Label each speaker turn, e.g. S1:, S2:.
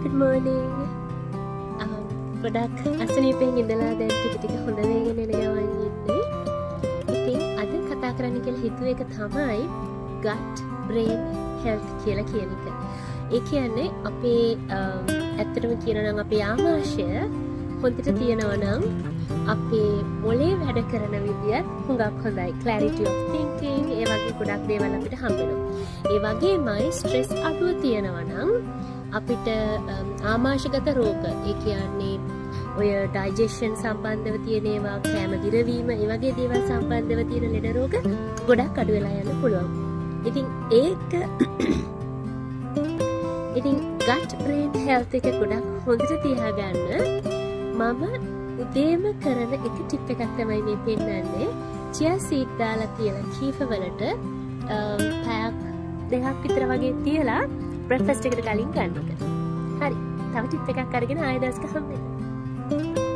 S1: Good morning um, ගොඩක් අසනීපෙන් ඉඳලා දැන් ටික ටික හොඳවේගෙන එන ගමන් ඉන්නේ. ඉතින් අද කතා කරන්න කියලා හිතුව එක තමයි ගට් බ්‍රේන් හෙල්ත් කියලා කියන එක. ඒ කියන්නේ අපේ ඇත්තටම කියනනම් අපේ ආමාශය හොඳට තියෙනවා නම් අපේ මොලේ වැඩ කරන විදිත් හුඟක් හොඳයි clarity of thinking ඒ වගේ ගොඩක් දේවල් අපිට හම්බෙනවා. ඒ වගේමයි ස්ට්‍රෙස් අඩුව තියෙනවා නම් අපිට ආමාශගත රෝග ඒ කියන්නේ ඔය ඩයිජෙෂන් සම්බන්ධව තියෙනවා කෑම දිරවීම ඒවගේ දේවල් සම්බන්ධව තියෙන ලෙඩ රෝග ගොඩක් අඩු වෙලා යන්න පුළුවන්. ඉතින් ඒක ඉතින් ගට් බ්‍රේන් හෙල්ත එක ගොඩක් හොඳට තියාගන්න මම උදේම කරන එක ටිප් එකක් තමයි මේ පෙන්වන්නේ චියා සීඩ් දාලා තියලා කීපවලට පැයක් දෙකක් විතර වගේ තියලා බ්‍රෙක්ෆාස්ට් එකට කලින් ගන්න එක. හරි. තව ටිප් එකක් අරගෙන ආයෙ දවසක හම්බෙන්න.